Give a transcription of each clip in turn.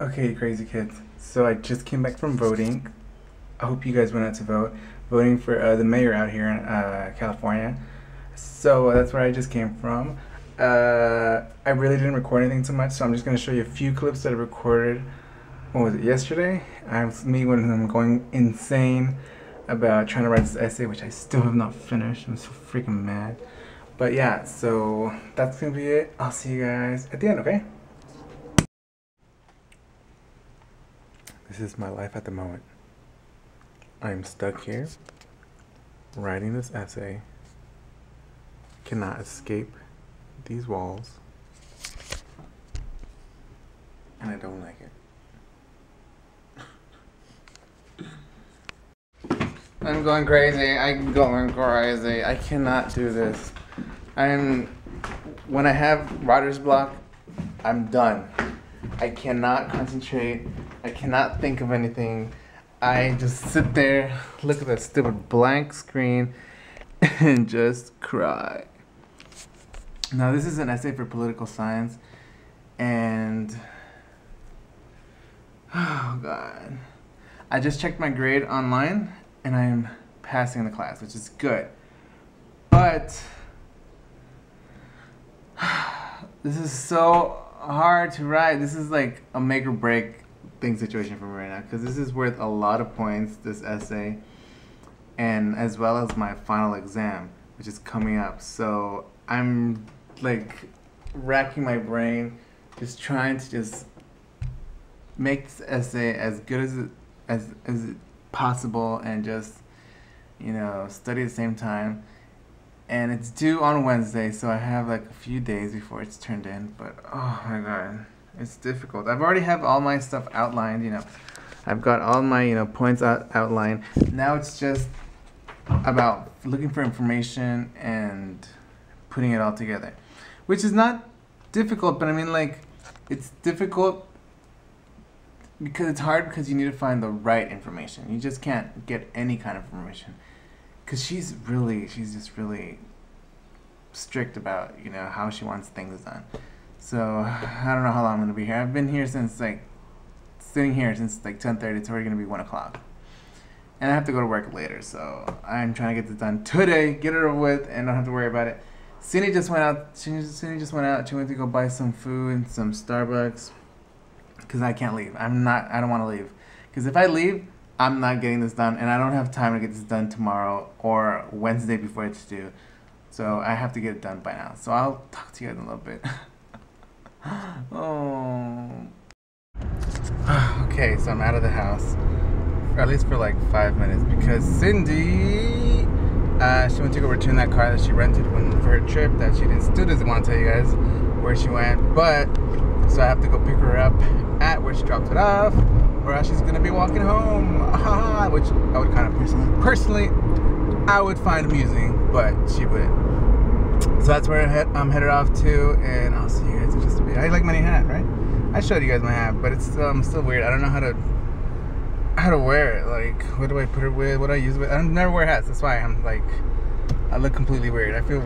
Okay, crazy kids. So I just came back from voting. I hope you guys went out to vote. Voting for uh, the mayor out here in uh, California. So that's where I just came from. Uh, I really didn't record anything too much, so I'm just gonna show you a few clips that I recorded. What was it? Yesterday. I'm me when I'm going insane about trying to write this essay, which I still have not finished. I'm so freaking mad. But yeah, so that's gonna be it. I'll see you guys at the end. Okay. This is my life at the moment. I am stuck here, writing this essay, cannot escape these walls, and I don't like it. I'm going crazy. I'm going crazy. I cannot do this. I'm when I have writer's block, I'm done. I cannot concentrate. I cannot think of anything. I just sit there, look at that stupid blank screen, and just cry. Now, this is an essay for political science, and oh god. I just checked my grade online, and I'm passing the class, which is good. But this is so hard to write. This is like a make or break thing situation for me right now because this is worth a lot of points, this essay, and as well as my final exam, which is coming up. So I'm like racking my brain, just trying to just make this essay as good as it, as as it possible and just you know study at the same time and it's due on Wednesday, so I have like a few days before it's turned in. But oh my god, it's difficult. I've already have all my stuff outlined. You know, I've got all my you know points out outlined. Now it's just about looking for information and putting it all together, which is not difficult. But I mean, like, it's difficult because it's hard because you need to find the right information. You just can't get any kind of information because she's really she's just really strict about you know how she wants things done so i don't know how long i'm gonna be here i've been here since like sitting here since like 10.30 it's already gonna be 1 o'clock and i have to go to work later so i'm trying to get this done today get it over with and don't have to worry about it Cindy just went out Cindy just went out she went to go buy some food and some starbucks because i can't leave i'm not i don't want to leave because if i leave I'm not getting this done, and I don't have time to get this done tomorrow or Wednesday before it's due. So I have to get it done by now. So I'll talk to you guys in a little bit. oh. okay, so I'm out of the house, for at least for like five minutes, because Cindy, uh, she went to go return that car that she rented when for her trip that she didn't, still doesn't want to tell you guys where she went, but so I have to go pick her up at where she dropped it off or else she's gonna be walking home. Which I would kind of personally, personally, I would find amusing, but she wouldn't. So that's where I'm headed off to, and I'll see you guys in just a bit. I like my new hat, right? I showed you guys my hat, but it's um, still weird. I don't know how to how to wear it. Like, what do I put it with? What do I use it with? I never wear hats. That's why I'm like, I look completely weird. I feel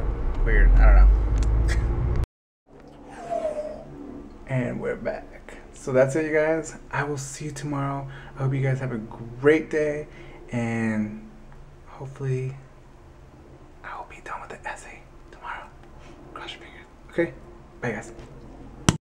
weird. I don't know. and we're back. So that's it, you guys. I will see you tomorrow. I hope you guys have a great day, and hopefully, I will